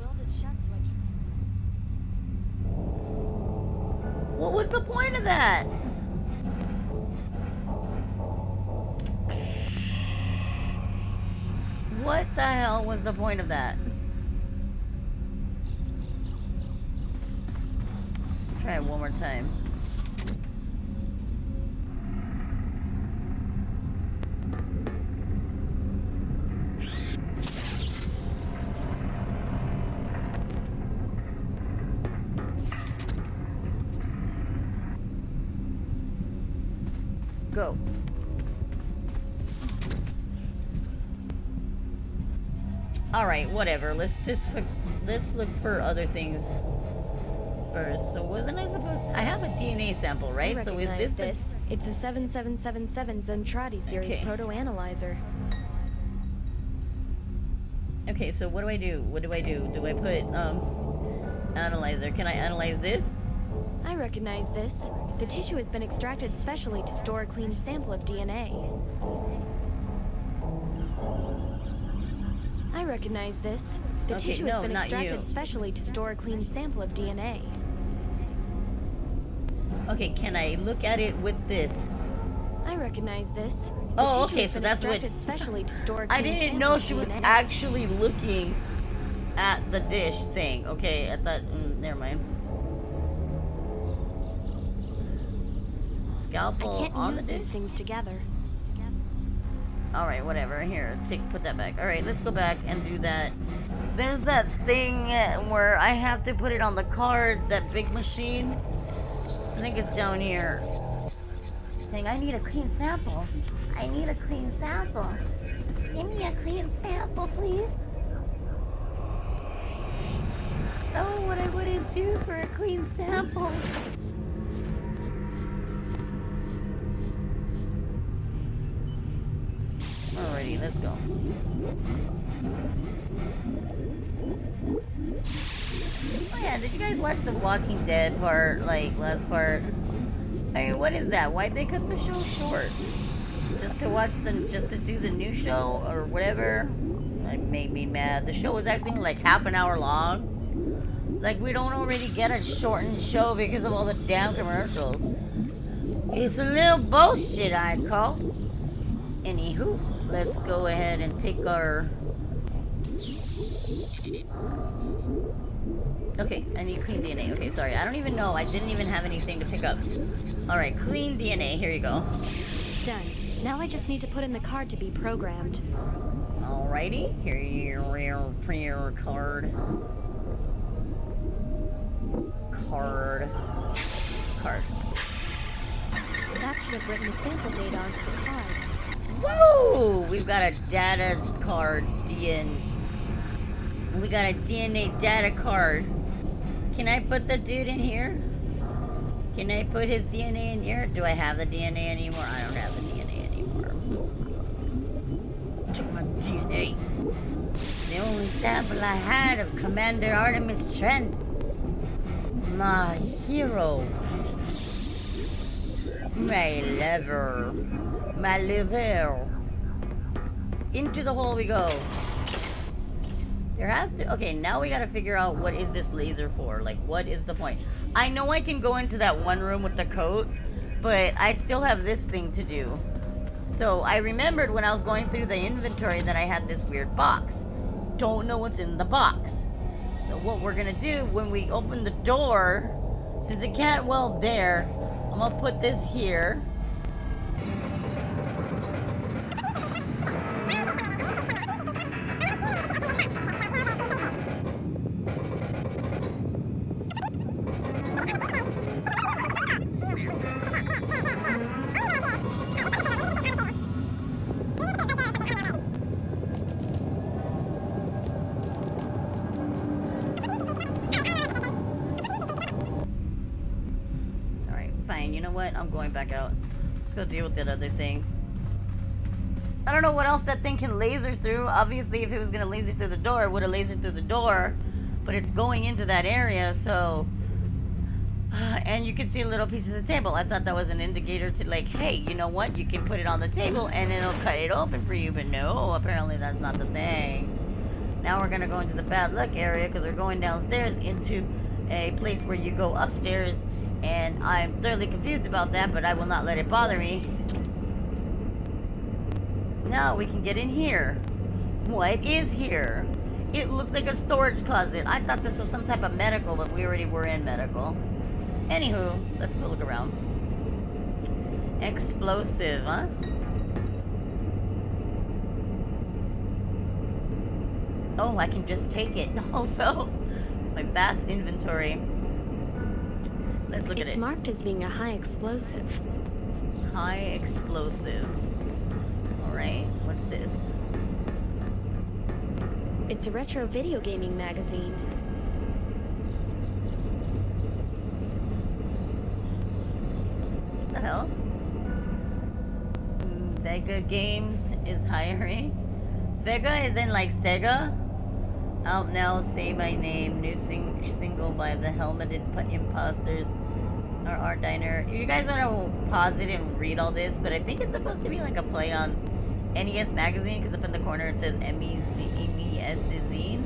What was the point of that? The point of that? Try it one more time. Alright, whatever. Let's just let's look for other things first. So wasn't I supposed? To, I have a DNA sample, right? So is this, this? It's a 7777 Zentradi series Okay. proto-analyzer. the? Okay, so what do I do? What do I do? Do I put um analyzer? Can I analyze this? I recognize this. The tissue has been extracted specially to store a clean sample of DNA. I recognize this. The Okay, tissue no, has been extracted you. specially to store a clean sample of DNA. Okay, can I look at it with this? I recognize this. The Oh, okay, so that's what- extracted specially to store a I clean I didn't know she was DNA. actually looking at the dish thing. Okay, I thought. Mm, never mind. Scalpel I can't on use the dish. these things together. All right, whatever. Here, take put that back. All right, let's go back and do that. There's that thing where I have to put it on the card, that big machine. I think it's down here. Saying I need a clean sample. I need a clean sample. Give me a clean sample, please. Oh, what I wouldn't do for a clean sample. Alrighty, let's go. Oh yeah, did you guys watch the Walking Dead part, like last part? I mean, what is that? Why'd they cut the show short? Just to watch the, just to do the new show or whatever? It made me mad. The show was actually like half an hour long. Like we don't already get a shortened show because of all the damn commercials. It's a little bullshit, I call. Anywho, let's go ahead and take our. Okay, I need clean DNA. Okay, sorry. I don't even know. I didn't even have anything to pick up. Alright, clean DNA. Here you go. Done. Now I just need to put in the card to be programmed. Alrighty. Here your prayer card. Card. Card. That should have written the sample data onto the card. Woo! We've got a data card, DN. We got a DNA data card. Can I put the dude in here? Can I put his DNA in here? Do I have the DNA anymore? I don't have the DNA anymore. Took my DNA. The only sample I had of Commander Artemis Trent. My hero. My lover. My liver. Into the hole we go. There has to. Okay, now we gotta figure out what is this laser for. Like, what is the point? I know I can go into that one room with the coat, but I still have this thing to do. So I remembered when I was going through the inventory that I had this weird box. Don't know what's in the box. So what we're gonna do when we open the door, since it can't weld there, I'm gonna put this here. Obviously, if it was going to laser through the door, it would have lasered through the door. But it's going into that area, so... And you can see a little piece of the table. I thought that was an indicator to like, hey, you know what? You can put it on the table and it'll cut it open for you. But no, apparently that's not the thing. Now we're gonna go into the bad luck area because we're going downstairs into a place where you go upstairs. And I'm thoroughly confused about that, but I will not let it bother me. Now we can get in here. What is here? It looks like a storage closet. I thought this was some type of medical, but we already were in medical. Anywho, let's go look around. Explosive, huh? Oh, I can just take it. Also, my vast inventory. Let's look It's at it. It's marked as being a high explosive. High explosive. Alright, what's this? It's a retro video gaming magazine. What the hell? Vega Games is hiring? Vega is in like Sega? Out now, say my name. New sing single by the helmeted imposters. or art diner. If you guys want to pause it and read all this, but I think it's supposed to be like a play on NES magazine because up in the corner it says M E Z E. S zine.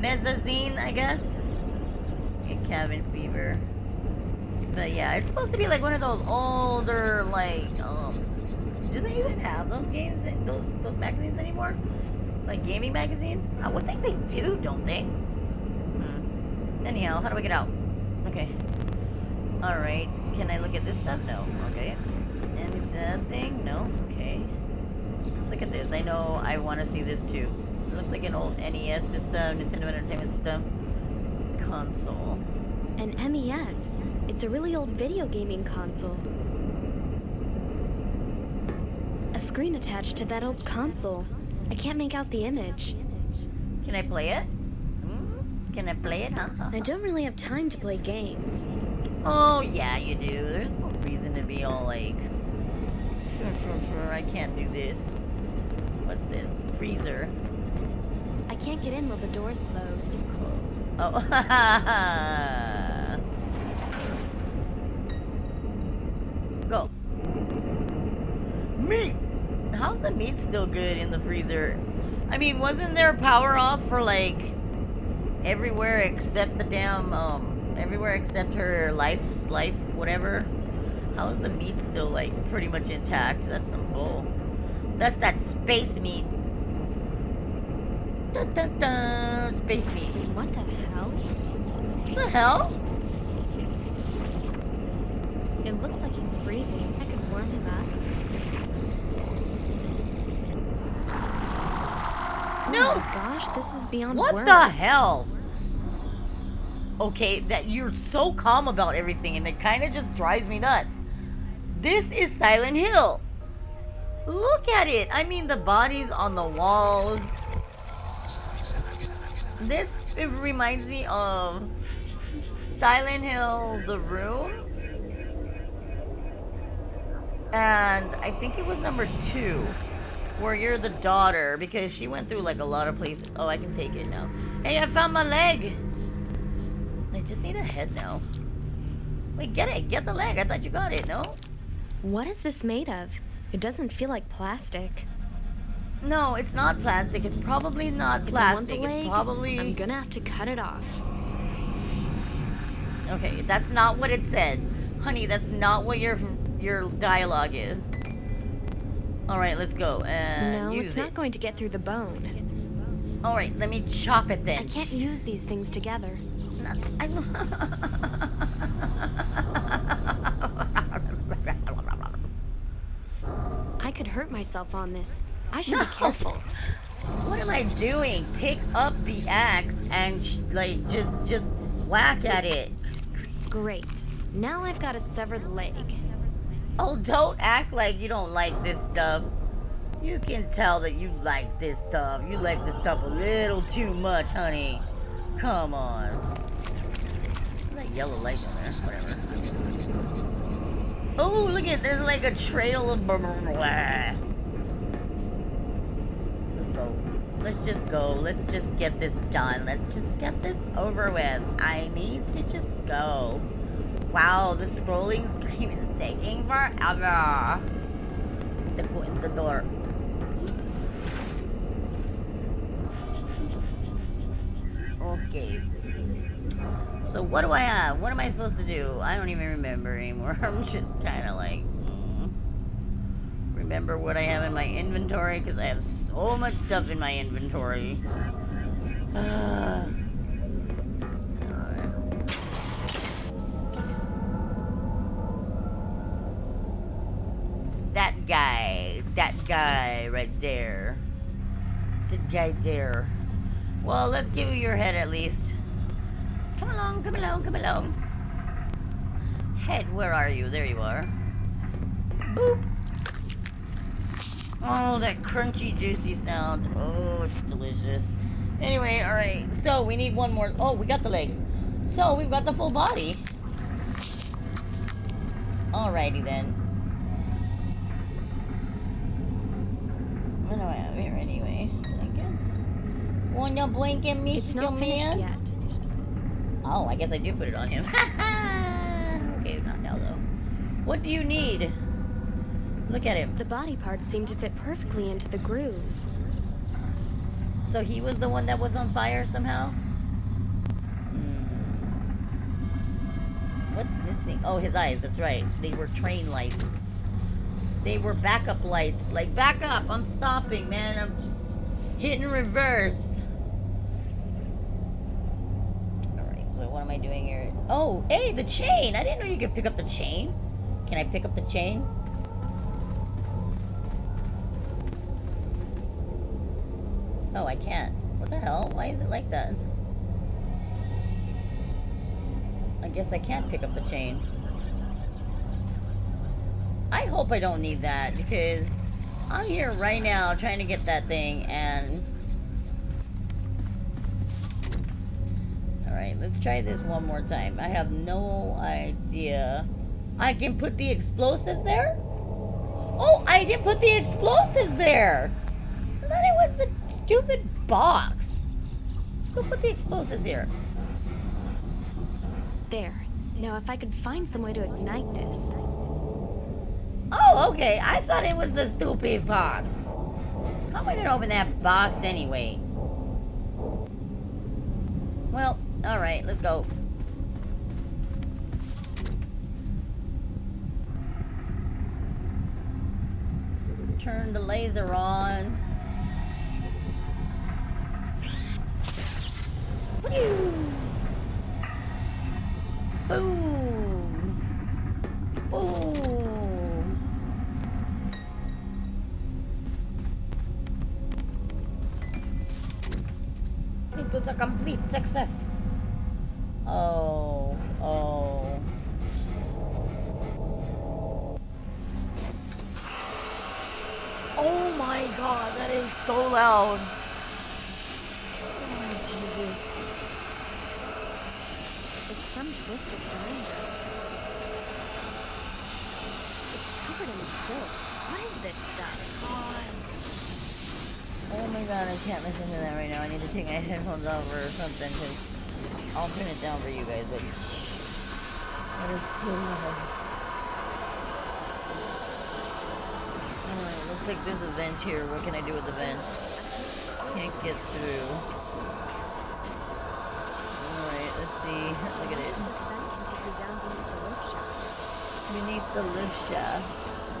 Mezzazine, I guess. Okay, cabin fever. But yeah, it's supposed to be like one of those older, like, um, do they even have those games, those those magazines anymore? Like gaming magazines? I would think they do, don't they? Hmm. Anyhow, how do I get out? Okay. Alright. Can I look at this stuff? No. Okay. And that thing? No. Okay. Let's look at this. I know I want to see this too. It looks like an old NES system, Nintendo Entertainment System console. An MES? It's a really old video gaming console. A screen attached to that old console. I can't make out the image. Can I play it? Hmm? Can I play it, huh? I don't really have time to play games. Oh, yeah, you do. There's no reason to be all like, sure, sure, sure, I can't do this. What's this? Freezer. I can't get in while the door's closed. It's closed. Oh, Go. Meat! How's the meat still good in the freezer? I mean, wasn't there power off for like everywhere except the damn um everywhere except her life's life whatever? How is the meat still like pretty much intact? That's some bull. That's that space meat. Dun, dun, dun, space meat. What the hell? What the hell? It looks like he's freezing. I could warm him up. No! Oh my gosh, this is beyond What words. the hell? Okay, that you're so calm about everything and it kind of just drives me nuts. This is Silent Hill. Look at it. I mean, the bodies on the walls. This it reminds me of Silent Hill The Room. And I think it was number two, where you're the daughter, because she went through like a lot of places. Oh, I can take it now. Hey, I found my leg. I just need a head now. Wait, get it. Get the leg. I thought you got it, no? What is this made of? It doesn't feel like plastic. No, it's not plastic. It's probably not If plastic. leg, It's probably... I'm gonna have to cut it off. Okay, that's not what it said. Honey, that's not what your your dialogue is. Alright, let's go. And no, it's it. not going to get through the bone. Alright, let me chop it then. I can't use these things together. I I could hurt myself on this. I should No. be careful. What am I doing? Pick up the axe and sh- like just just whack at it. Great. Now I've got a severed leg. Oh, don't act like you don't like this stuff. You can tell that you like this stuff. You like this stuff a little too much, honey. Come on. That yellow light on there. Whatever. Oh, look at there's like a trail of. Let's go. Let's just go. Let's just get this done. Let's just get this over with. I need to just go. Wow, the scrolling screen is taking forever. In the door. Okay. So what do I have? What am I supposed to do? I don't even remember anymore. I'm just kind of like... Remember what I have in my inventory? Because I have so much stuff in my inventory. That guy. That guy right there. That guy there. Well, let's give you your head at least. Come along, come along, come along. Head, where are you? There you are. Boop. Oh, that crunchy, juicy sound. Oh, it's delicious. Anyway, alright. So, we need one more. Oh, we got the leg. So, we've got the full body. Alrighty then. What do I have here anyway? Blanket? Wanna blanket me, It's not finished man? yet. Oh, I guess I do put it on him. okay, not now though. What do you need? Look at him. The body parts seem to fit perfectly into the grooves. So he was the one that was on fire somehow? Hmm. What's this thing? Oh, his eyes, that's right. They were train lights. They were backup lights. Like, back up! I'm stopping, man. I'm just hitting reverse. Alright, so what am I doing here? Oh, hey, the chain! I didn't know you could pick up the chain. Can I pick up the chain? Oh, I can't. What the hell? Why is it like that? I guess I can't pick up the chain. I hope I don't need that because I'm here right now trying to get that thing and... Alright, let's try this one more time. I have no idea. I can put the explosives there? Oh, I didn't put the explosives there! I thought it was the stupid box. Let's go put the explosives here. There. Now, if I could find some way to ignite this. Oh, okay. I thought it was the stupid box. How am I gonna open that box anyway? Well, alright, let's go. Turn the laser on. It was a complete success. Oh, oh. Oh my god, that is so loud. Oh, Jesus. It's some twisted grinder. It's covered in filth. What is this stuff? Oh my god, I can't listen to that right now. I need to take my headphones off or something because I'll turn it down for you guys, but that is so loud. Alright, looks like there's a vent here. What can I do with the vent? Can't get through. Alright, let's see. Look at it. This vent can take me down beneath the lift shaft.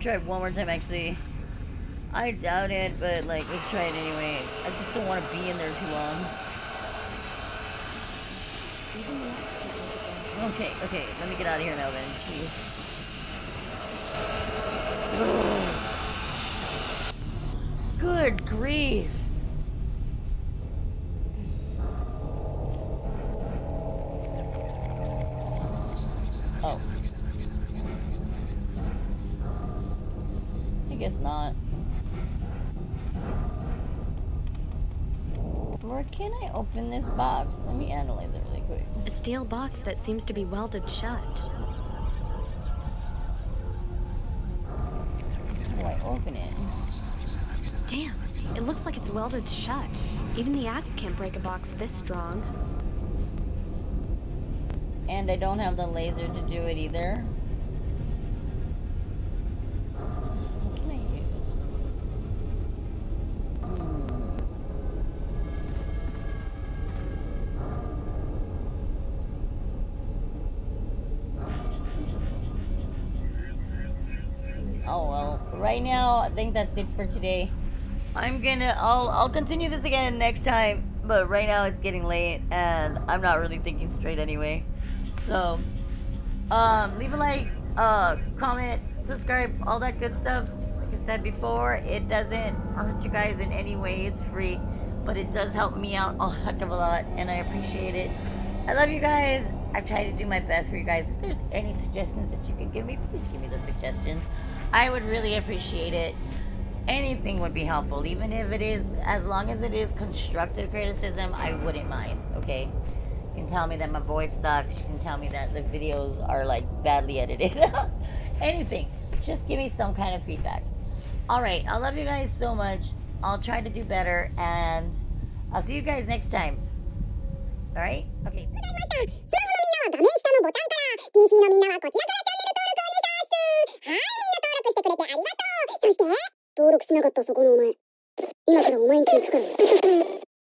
I tried one more time actually. I doubt it, but like let's try it anyway. I just don't want to be in there too long. It. Okay, okay, let me get out of here now then. Jeez. Good grief. Oh. I guess not. Where can I open this box? Let me analyze it really quick. A steel box that seems to be welded shut. How do I open it? Damn, it looks like it's welded shut. Even the axe can't break a box this strong. And I don't have the laser to do it either. I think that's it for today. I'm gonna I'll I'll continue this again next time, but right now it's getting late and I'm not really thinking straight anyway. So um leave a like, uh comment, subscribe, all that good stuff. Like I said before, it doesn't hurt you guys in any way. It's free, but it does help me out a heck of a lot, and I appreciate it. I love you guys. I try to do my best for you guys. If there's any suggestions that you can give me, please give me the suggestions. I would really appreciate it. Anything would be helpful, even if it is, as long as it is constructive criticism, I wouldn't mind, okay? You can tell me that my voice sucks. You can tell me that the videos are like badly edited. Anything. Just give me some kind of feedback. Alright, I love you guys so much. I'll try to do better and I'll see you guys next time. Alright? Okay. スマホのみんなは画面下のボタンから PC のみんなはこちらからチャンネル登録お願いしますはい て。登録しなかったそこのお前。今からお前んち行くから。